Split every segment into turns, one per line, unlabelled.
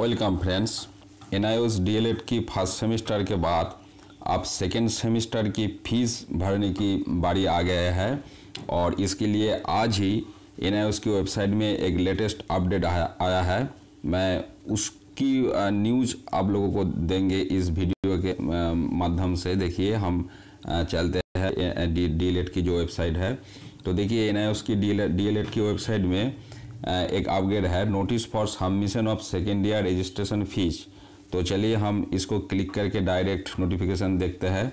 Welcome friends N आई की first semester के बाद अब सेकेंड सेमेस्टर की फ़ीस भरने की बारी आ गया है और इसके लिए आज ही एन की वेबसाइट में एक लेटेस्ट अपडेट आया, है। मैं उसकी न्यूज़ आप लोगों को देंगे इस वीडियो के माध्यम से। देखिए हम चलते हैं डी की जो वेबसाइट है। तो देखिए एन की डी की वेबसाइट में एक अपग्रेड है। Notice for submission of second year registration fees तो चलिए हम इसको क्लिक करके डायरेक्ट नोटिफिकेशन देखते हैं।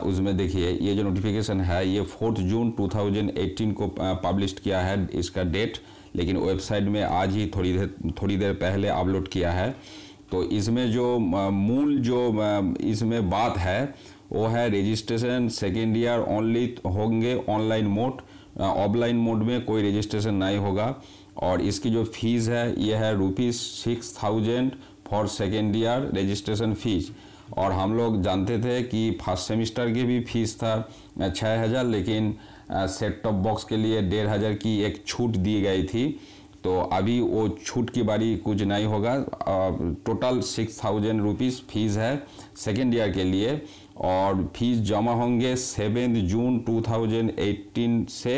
उसमें देखिए, ये जो नोटिफिकेशन है, ये फोर्थ जून 2018 को पब्लिश किया है इसका डेट लेकिन वेबसाइट में आज ही थोड़ी देर थोड़ी देर पहले अपलोड किया है। तो इसमें जो मूल जो इसमें बात है, वो है रजिस्ट्रेशन सेकेंड ईयर ओनली होंगे ऑनलाइन मोड ऑफलाइन मोड में कोई रजिस्ट्रेशन नहीं होगा। और इसकी जो फ़ीस है, ये है rupees six thousand for second year registration fees और हम लोग जानते थे कि फ़र्स्ट सेमिस्टर की भी फ़ीस था छः हज़ार, लेकिन सेट टॉप बॉक्स के लिए डेढ़ हज़ार की एक छूट दी गई थी। तो अभी वो छूट की बारी कुछ नहीं होगा। Total six thousand rupees fees है सेकेंड ईयर के लिए और फ़ीस जमा होंगे सेवेंथ जून 2018 से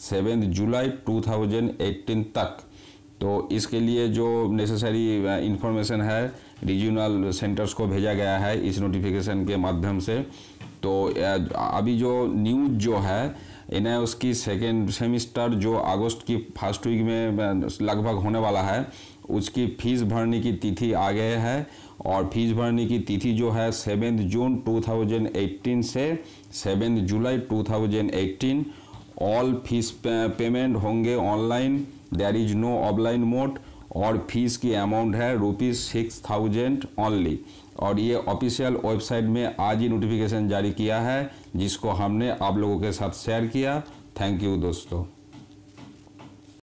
सेवेंथ जुलाई 2018 तक। तो इसके लिए जो नेसेसरी इंफॉर्मेशन है रीजनल सेंटर्स को भेजा गया है इस नोटिफिकेशन के माध्यम से। तो अभी जो न्यूज़ जो है, इन्हें उसकी सेकेंड सेमिस्टर जो अगस्त की फ़र्स्ट वीक में लगभग होने वाला है, उसकी फ़ीस भरने की तिथि आ गए है और फ़ीस भरने की तिथि जो है सेवेंथ जून 2018 से seventh July 2018 all fees payment होंगे online there is no offline mode. और फ़ीस की अमाउंट है रुपीज़ सिक्स थाउज़ेंड ओनली और ये ऑफिशियल वेबसाइट में आज ही नोटिफिकेशन जारी किया है, जिसको हमने आप लोगों के साथ शेयर किया। थैंक यू दोस्तों।